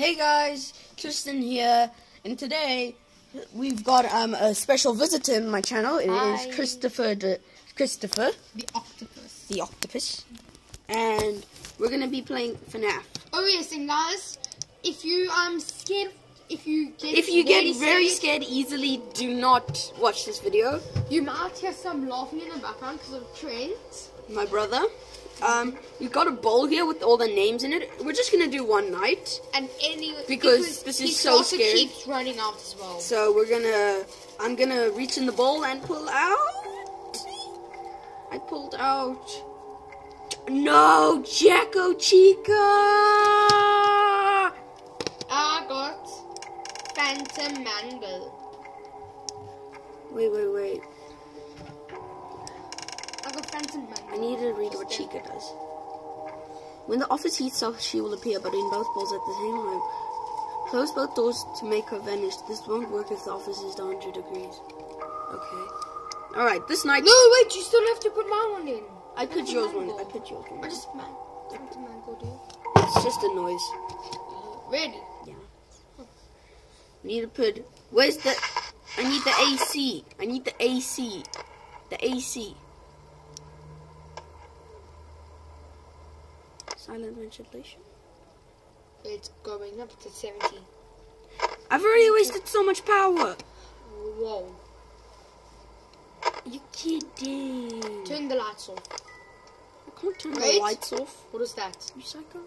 Hey guys, Tristan here, and today we've got um, a special visitor in my channel. It is Hi. Christopher, the, Christopher, The octopus. the octopus, and we're gonna be playing FNAF. Oh yes, and guys, if you um scared, if you get If you get very scared easily, do not watch this video. you might hear some laughing in the background because of Trent. My brother, um, we've got a bowl here with all the names in it. We're just gonna do one night, And any Because this is so scary. keeps running out as well. so we're gonna. I'm gonna reach in the bowl and pull out. I pulled out. No, Jacko Chica. I got Phantom Mangle. Wait, wait, wait. I got Phantom Mangle. I need to read what Chica does. When the office heats up, she will appear, but in both bowls at the same time. Close both doors to make her vanish. This won't work if the office is 100 degrees. Okay. Alright, this night. No, wait, you still have to put my one in. I put yours one. I put yours one. I just man, Phantom Mangle, dude. It's just a noise. Ready? Yeah. Need to put. Where's the? I need the AC. I need the AC. The AC. Silent ventilation. It's going up to 70. I've already wasted so much power. Whoa. You kidding? Turn the lights off. I can't turn the lights off. What is that? You psycho?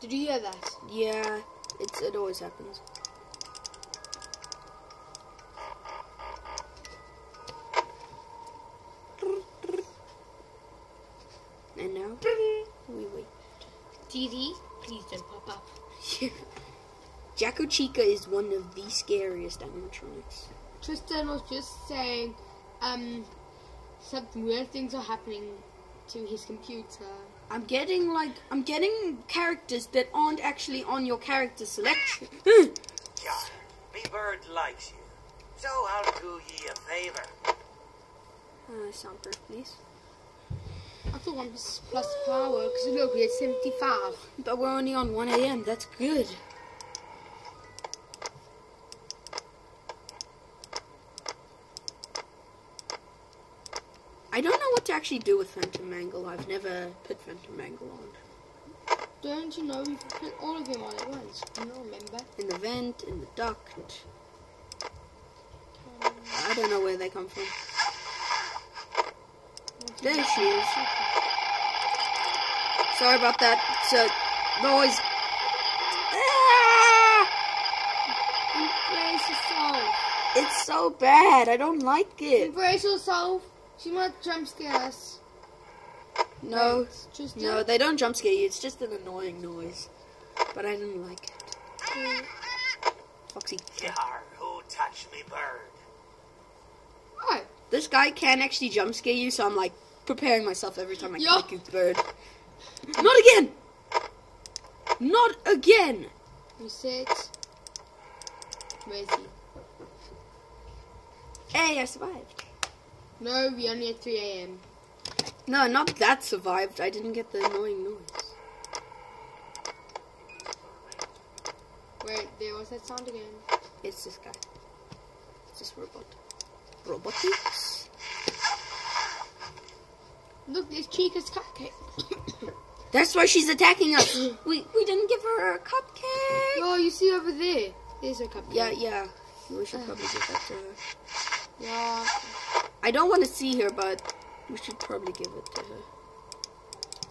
Did you hear that? Yeah, it's it always happens. And now we wait. TV, please don't pop up. Jack-O-Chica is one of the scariest animatronics. Tristan was just saying, um, some weird things are happening to his computer. I'm getting like I'm getting characters that aren't actually on your character selection. John, me bird likes you. So I'll do ye a favor. uh, soundproof, please. I thought one was plus power, because look, we had 75. But we're only on 1 a.m. That's good. I don't know what to actually do with Phantom Mangle. I've never put Phantom Mangle on. Don't you know you can put all of them on at once? Can you remember? In the vent, in the duct. I don't know where they come from. There she is. Sorry about that. A noise. Ah! Embrace yourself. It's so bad. I don't like it. Embrace yourself. She might jump scare us. No, Wait, just no, they don't jump scare you. It's just an annoying noise. But I didn't like it. Foxy. Yar, who touched me bird? Right. This guy can actually jump scare you, so I'm like preparing myself every time I Yeah. click his bird. Not again! Not again! Reset. Where is he? Hey, I survived. No, we only at 3 a.m. No, not that survived. I didn't get the annoying noise. Wait, there was that sound again. It's this guy. It's this robot. Robotics? Look, there's Chica's cupcake. That's why she's attacking us. we we didn't give her a cupcake. oh, you see over there? There's a cupcake. Yeah, yeah. We should uh. probably give that to her. Yeah. I don't want to see her, but we should probably give it to her.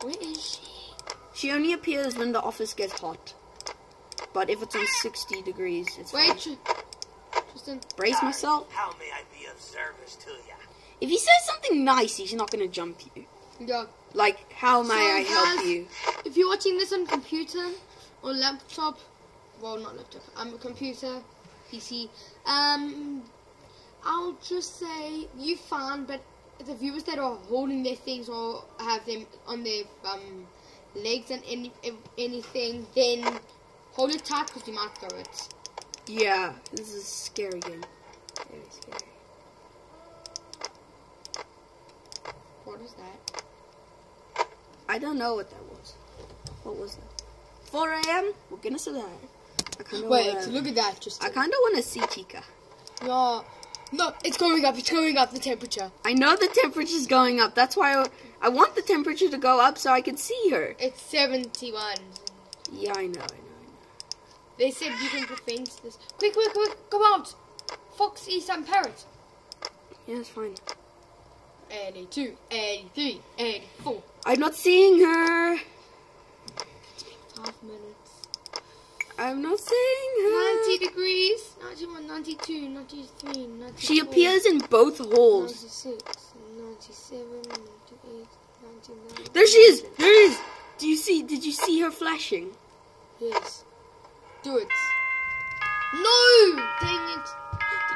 Where is she? She only appears when the office gets hot. But if it's on 60 degrees, it's Wait, fine. Tr- Tristan. Brace myself. How may I be of service to ya? If he says something nice, he's not going to jump you. Yeah. Like, how may So, I help you? If you're watching this on computer or laptop, well, not laptop, I'm um, computer, PC, um, I'll just say you found, but the viewers that are holding their things or have them on their um legs and any anything, then hold it tight because you might throw it. Yeah, this is a scary game. Very scary. What is that? I don't know what that was. What was that? 4 a.m. We're gonna that. I kind of Wait, wanna, look at that. Just I kind of want to see Chica. yeah. No, it's going up. It's going up. The temperature. I know the temperature's going up. That's why I, I want the temperature to go up so I can see her. It's seventy-one. Yeah, I know, I know, I know. They said you can prevent this. Quick, quick, quick! Come out. Fox, east, and parrot. Yeah, it's fine. 82, 83, 84. I'm not seeing her. Five minutes. I'm not seeing her. 90 degrees. 91, 92, 93, 94. She appears in both holes. 96, 97, 98, 99. There she is. There is. Do you see? Did you see her flashing? Yes. Do it. No! Dang it.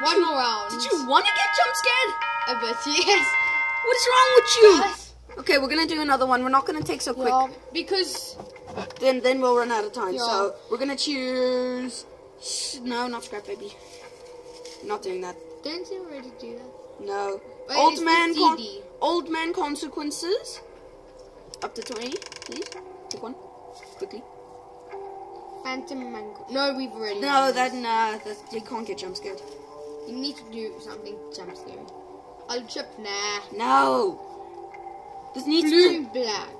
One more round. Did you want to get jump scared? I bet yes. What is wrong with you? Yes. Okay, we're gonna do another one. We're not gonna take so quick. Yeah, because Then then we'll run out of time. Yeah. So we're gonna choose. No, not scrap baby. Not doing that. didn't you already do that? No. Wait, old man. Old man consequences. Up to twenty, please. Pick one, quickly. Phantom Mangle. No, we've already. No, that nah. That, you can't get jump scared. You need to do something jump scary. I'll trip. Nah. No. This needs Bloom Black.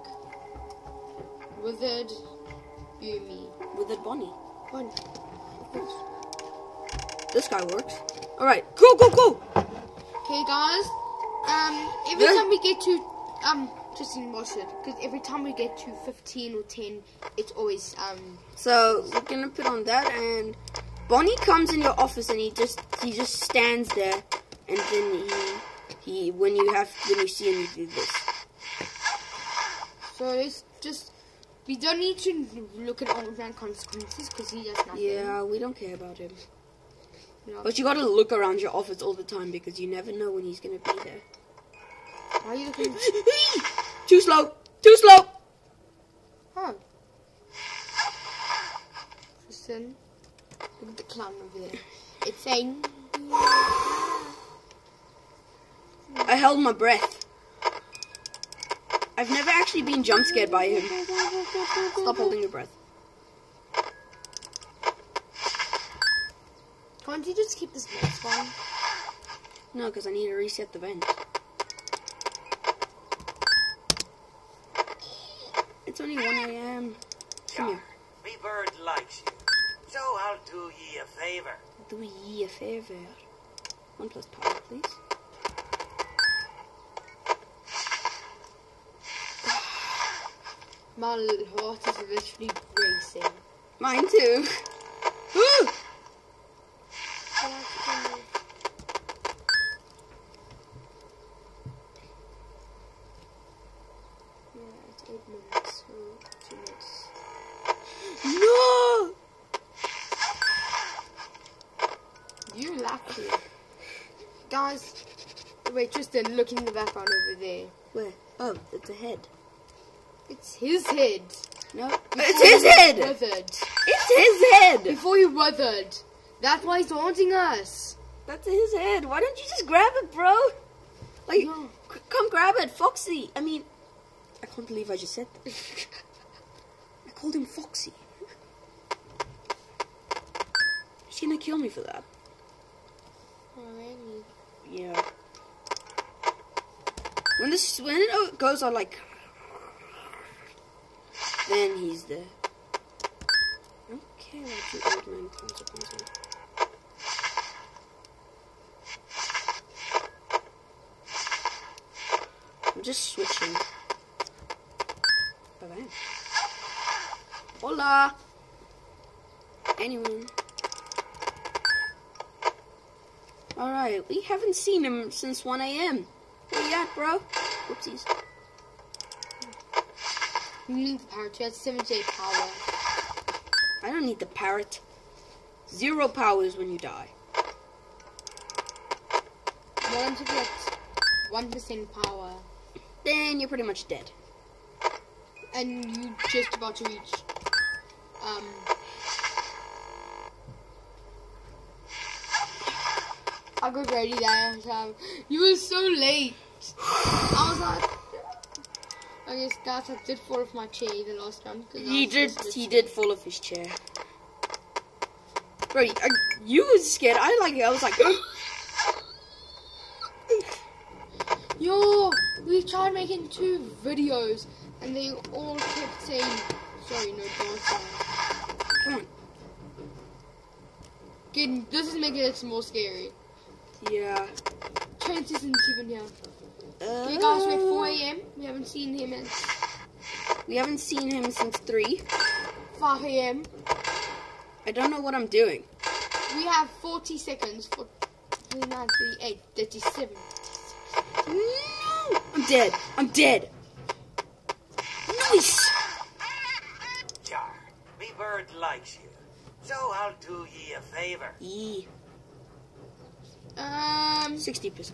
Withered. With the bunny. One. This guy works. All right, go go go. Okay, guys. Um, every Yeah. time we get to um, just in watch it, because every time we get to fifteen or ten, it's always um. So we're gonna put on that, and Bonnie comes in your office, and he just he just stands there, and then he he when you have when you see him, you do this. So let's just. We don't need to look at all man consequences because he does nothing. Yeah, we don't care about him. Yeah. But you gotta look around your office all the time because you never know when he's gonna be there. Why are you looking? Too slow. Too slow. Oh. Listen. Look at the clown over there. It's saying. I held my breath. I've never actually been jump scared by him. Stop holding your breath. Can't you just keep this next one? No, because I need to reset the vent. It's only 1 a.m. Come here. Me bird likes you. So I'll do ye a favor. Do ye a favor. One plus power, please. My heart is literally racing. Mine too. Woo! Yeah, it's eight minutes. So two minutes. No! You're lucky. Guys, wait, Tristan, look in the background over there. Where? Oh, it's a head. It's his head. No, it's his he head. Withered. It's his head. Before he withered. That's why he's haunting us. That's his head. Why don't you just grab it, bro? Like, No. come grab it, Foxy. I mean, I can't believe I just said that. I called him Foxy. She's gonna kill me for that. Alrighty. Yeah. When this when it goes on like, then he's there. Okay, what you old man consequences. I'm just switching. Bye bye. Hola. Anyone? Alright, we haven't seen him since 1 a.m. Where you at, bro? Whoopsies. You need the power to have 78 power. I don't need the parrot. Zero powers when you die. Want to get 1% power. Then you're pretty much dead. And you just about to reach. Um. I got ready that time. You were so late. I was like. I guess guys, I did fall off my chair the last time. He did. He did fall off his chair. Bro, I, you uh, was scared. I like. It, I was like. Yo, we tried making two videos and they all kept saying, sorry, no dancing. Come on. Getting, this is making it more scary. Yeah. Trent isn't even here. Uh, okay, guys, we're 4 a.m. We haven't seen him in. We haven't seen him since 3. 5 a.m. I don't know what I'm doing. We have 40 seconds for 39, 38, 37. No! I'm dead. I'm dead. Nice! Jar, me bird likes you. So I'll do ye a favor. Ye. Um. 60%.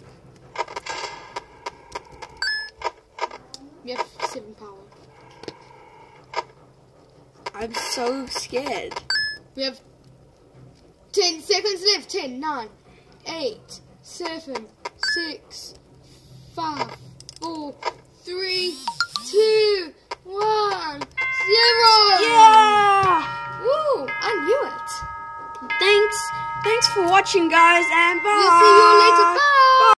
We have seven power. I'm so scared. We have 10 seconds left. Ten, nine, eight, seven, six, five, four, three, two, one, zero. Yeah! Woo! I knew it. Thanks. Thanks for watching, guys, and bye. We'll see you later. Bye.